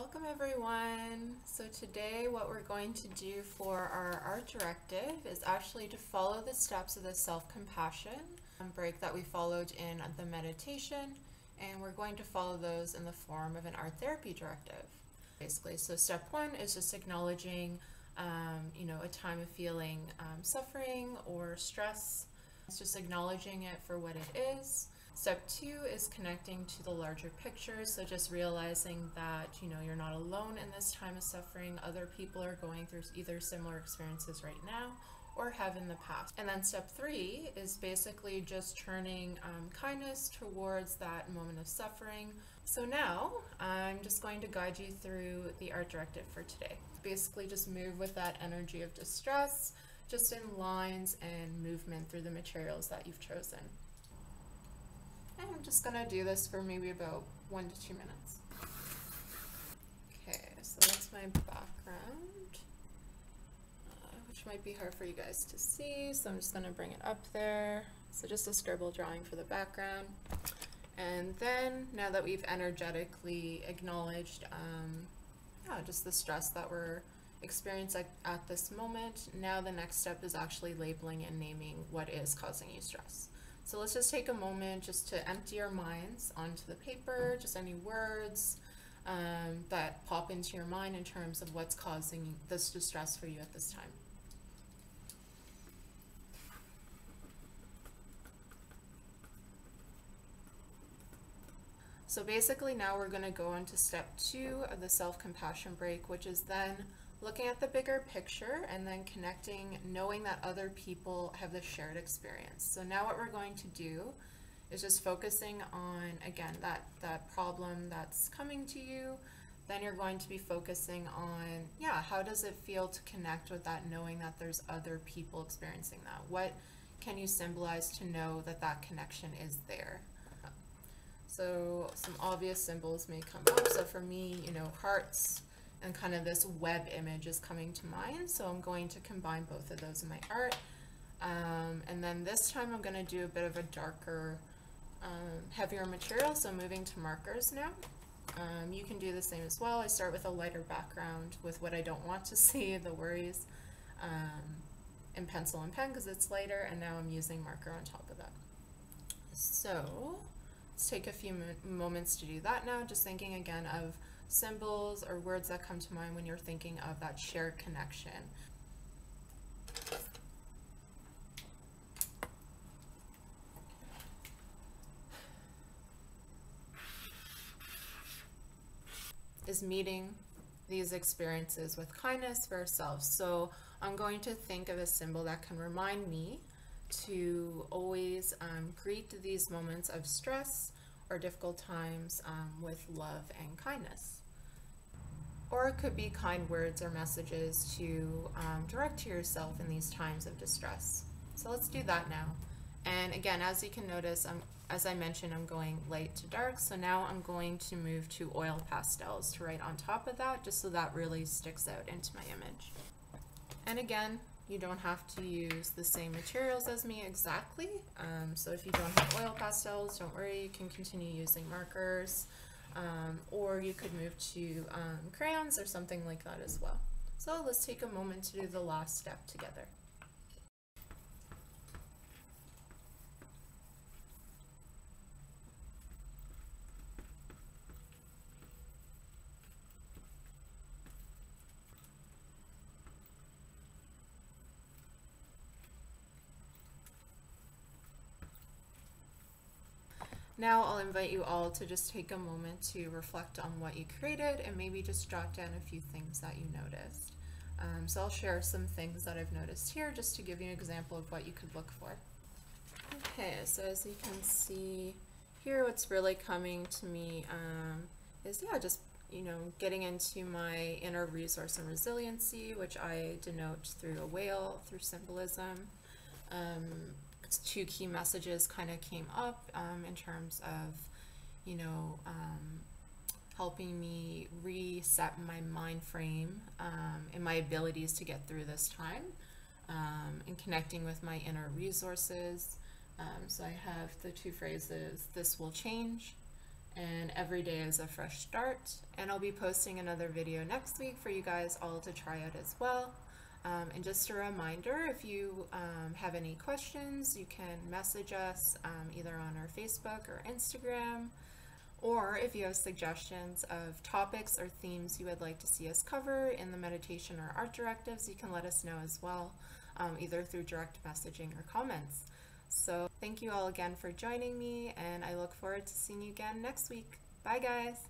Welcome everyone. So today what we're going to do for our art directive is actually to follow the steps of the self-compassion break that we followed in the meditation and we're going to follow those in the form of an art therapy directive basically. So step one is just acknowledging um, you know a time of feeling um, suffering or stress. It's just acknowledging it for what it is. Step two is connecting to the larger picture. So just realizing that, you know, you're not alone in this time of suffering. Other people are going through either similar experiences right now or have in the past. And then step three is basically just turning um, kindness towards that moment of suffering. So now I'm just going to guide you through the art directive for today. Basically just move with that energy of distress, just in lines and movement through the materials that you've chosen. I'm just gonna do this for maybe about one to two minutes. Okay, so that's my background, uh, which might be hard for you guys to see, so I'm just gonna bring it up there. So just a scribble drawing for the background. And then, now that we've energetically acknowledged um, yeah, just the stress that we're experiencing at, at this moment, now the next step is actually labeling and naming what is causing you stress. So let's just take a moment just to empty our minds onto the paper, just any words um, that pop into your mind in terms of what's causing this distress for you at this time. So basically now we're going to go into step two of the self-compassion break, which is then looking at the bigger picture and then connecting, knowing that other people have the shared experience. So now what we're going to do is just focusing on, again, that, that problem that's coming to you. Then you're going to be focusing on, yeah, how does it feel to connect with that, knowing that there's other people experiencing that? What can you symbolize to know that that connection is there? So some obvious symbols may come up. So for me, you know, hearts, and kind of this web image is coming to mind. So I'm going to combine both of those in my art. Um, and then this time I'm going to do a bit of a darker, um, heavier material. So moving to markers now. Um, you can do the same as well. I start with a lighter background with what I don't want to see, the worries, um, in pencil and pen because it's lighter. And now I'm using marker on top of that. So let's take a few moments to do that now. Just thinking again of symbols or words that come to mind when you're thinking of that shared connection. Is meeting these experiences with kindness for ourselves. So I'm going to think of a symbol that can remind me to always um, greet these moments of stress or difficult times um, with love and kindness or it could be kind words or messages to um, direct to yourself in these times of distress. So let's do that now. And again, as you can notice, I'm, as I mentioned, I'm going light to dark. So now I'm going to move to oil pastels to write on top of that, just so that really sticks out into my image. And again, you don't have to use the same materials as me exactly. Um, so if you don't have oil pastels, don't worry, you can continue using markers um, or you could move to um, crayons or something like that as well. So let's take a moment to do the last step together. Now I'll invite you all to just take a moment to reflect on what you created and maybe just jot down a few things that you noticed. Um, so I'll share some things that I've noticed here just to give you an example of what you could look for. Okay, so as you can see here, what's really coming to me um, is, yeah, just, you know, getting into my inner resource and resiliency, which I denote through a whale, through symbolism. Um, two key messages kind of came up um, in terms of, you know, um, helping me reset my mind frame um, and my abilities to get through this time um, and connecting with my inner resources. Um, so I have the two phrases, this will change, and every day is a fresh start. And I'll be posting another video next week for you guys all to try out as well. Um, and just a reminder, if you um, have any questions, you can message us um, either on our Facebook or Instagram, or if you have suggestions of topics or themes you would like to see us cover in the meditation or art directives, you can let us know as well, um, either through direct messaging or comments. So thank you all again for joining me, and I look forward to seeing you again next week. Bye, guys.